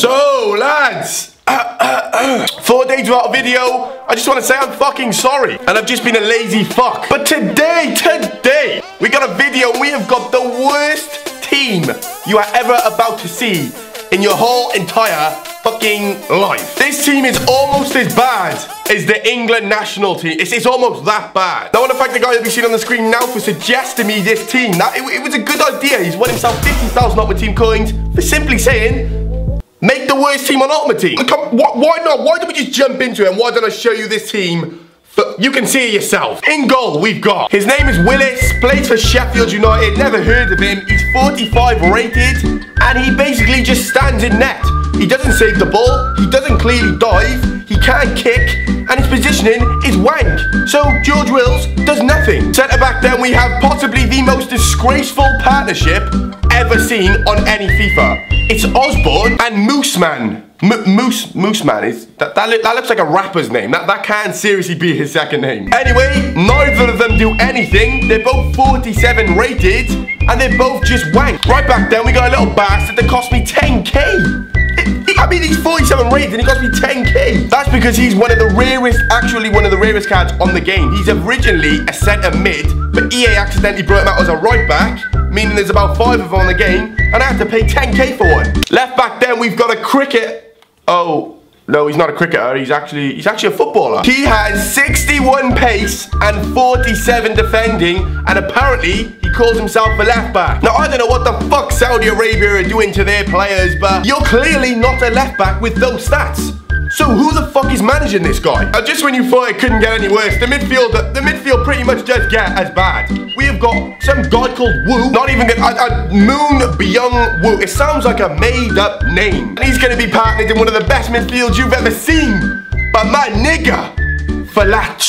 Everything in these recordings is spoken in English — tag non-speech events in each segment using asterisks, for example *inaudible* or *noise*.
So, lads, *clears throat* four days without a video. I just want to say I'm fucking sorry. And I've just been a lazy fuck. But today, today, we got a video. We have got the worst team you are ever about to see in your whole entire fucking life. This team is almost as bad as the England national team. It's, it's almost that bad. Now, I want to thank the guy you'll be seeing on the screen now for suggesting me this team. That it, it was a good idea. He's won himself 50,000 Ultimate Team coins for simply saying, Make the worst team on Ultimate Team. Come, wh why not? Why don't we just jump into it? And why don't I show you this team? You can see it yourself. In goal, we've got. His name is Willis, plays for Sheffield United. Never heard of him. He's 45 rated, and he basically just stands in net. He doesn't save the ball. He doesn't clearly dive. He can't kick, and his positioning is wank. So George Wills does nothing. Centre back, then we have possibly the most disgraceful partnership ever seen on any FIFA. It's Osborne and Mooseman. M Moose, Moose Man is that, that, that looks like a rapper's name. That that can't seriously be his second name. Anyway, neither of them do anything. They're both 47 rated, and they're both just wank. Right back then, we got a little bastard that cost me 10k. I mean, he's 47 rated and he cost me 10k. That's because he's one of the rarest, actually one of the rarest cards on the game. He's originally a centre mid, but EA accidentally brought him out as a right back, meaning there's about five of them on the game, and I have to pay 10k for one. Left back then, we've got a cricket Oh, no, he's not a cricketer. He's actually he's actually a footballer. He has 61 pace and 47 defending, and apparently calls himself a left back. Now I don't know what the fuck Saudi Arabia are doing to their players, but you're clearly not a left back with those stats. So who the fuck is managing this guy? Uh, just when you thought it couldn't get any worse, the midfield, the midfield pretty much does get as bad. We have got some guy called Wu, not even gonna, uh, uh, Moon Byung Wu. It sounds like a made up name. And he's gonna be partnered in one of the best midfields you've ever seen. But my nigga, Falach,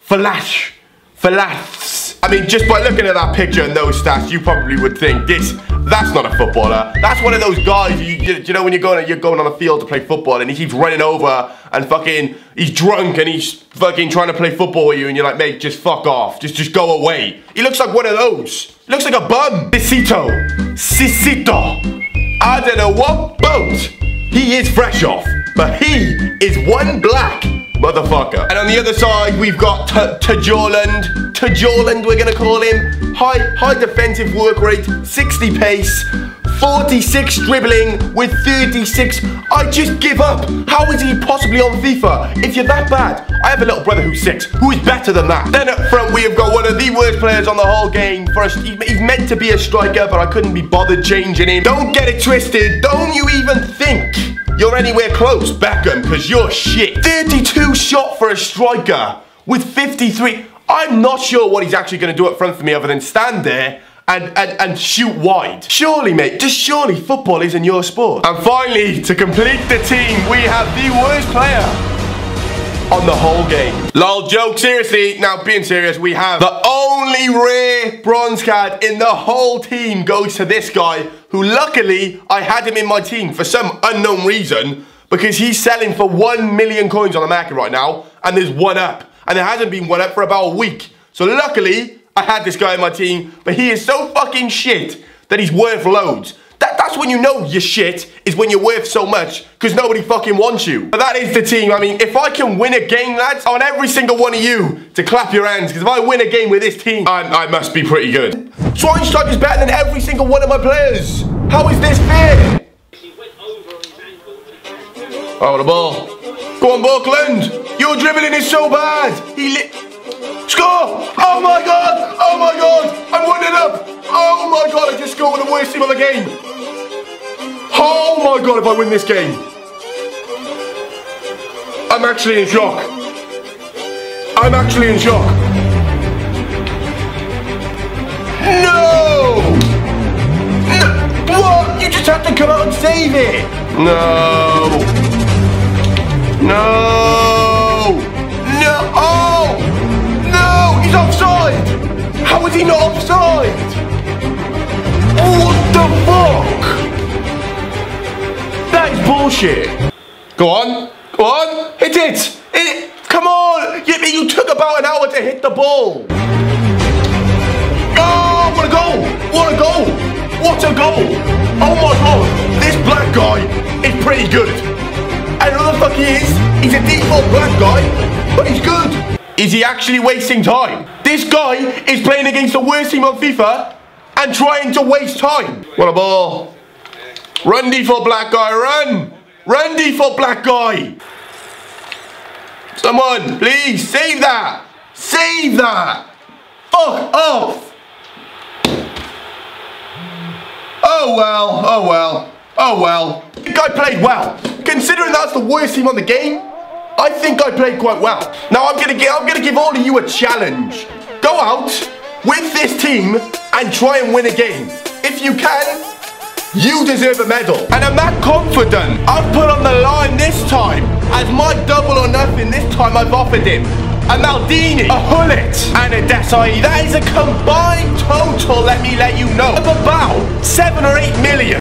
Falach, Falach. I mean, just by looking at that picture and those stats, you probably would think this, that's not a footballer. That's one of those guys, you, you, you know, when you're going, you're going on the field to play football and he keeps running over and fucking, he's drunk and he's fucking trying to play football with you and you're like, mate, just fuck off. Just, just go away. He looks like one of those. He looks like a bum. Cicito. Cicito. I don't know what boat he is fresh off, but he is one black motherfucker. And on the other side, we've got Tajorland. Tajorland, we're gonna call him. High, high defensive work rate, 60 pace, 46 dribbling with 36. I just give up. How is he possibly on FIFA if you're that bad? I have a little brother who's six, who is better than that. Then up front, we have got one of the worst players on the whole game. For he's meant to be a striker, but I couldn't be bothered changing him. Don't get it twisted. Don't you even think you're anywhere close, Beckham, because you're shit. 32 shot for a striker with 53. I'm not sure what he's actually going to do up front for me other than stand there and, and, and shoot wide. Surely, mate, just surely football isn't your sport. And finally, to complete the team, we have the worst player on the whole game. Lol, joke, seriously, now being serious, we have the only rare bronze card in the whole team goes to this guy, who luckily, I had him in my team for some unknown reason, because he's selling for 1 million coins on the market right now, and there's one up. And there hasn't been one up for about a week. So luckily, I had this guy in my team, but he is so fucking shit that he's worth loads. That, that's when you know you're shit, is when you're worth so much, because nobody fucking wants you. But that is the team. I mean, if I can win a game, lads, I want every single one of you to clap your hands, because if I win a game with this team, I, I must be pretty good. Schweinsteiger is better than every single one of my players. How is this fair? Oh, the ball. Go on, Buckland. Your dribbling is so bad. He lit. The game! Oh my god, if I win this game! I'm actually in shock. I'm actually in shock. No! no! What? You just have to come out and save it! No! No! No! Oh! No! He's offside! How is he not offside? That is bullshit. Go on. Go on. Hit it. Hit it. Come on. You, you took about an hour to hit the ball. Ah, oh, what a goal. What a goal. What a goal. Oh my god. This black guy is pretty good. I know the fuck he is. He's a default black guy, but he's good. Is he actually wasting time? This guy is playing against the worst team on FIFA and trying to waste time. What a ball. Run default black guy, run. Run default black guy. Someone, please, save that. Save that. Fuck off. Oh well, oh well, oh well. The guy played well. Considering that's the worst team on the game, I think I played quite well. Now I'm gonna I'm gonna give all of you a challenge. Go out with this team and try and win a game. If you can, you deserve a medal. And I'm that confident. I've put on the line this time. As my double or nothing, this time I've offered him a Maldini, a Gullit, and a Desailly. That is a combined total, let me let you know, of about seven or eight million.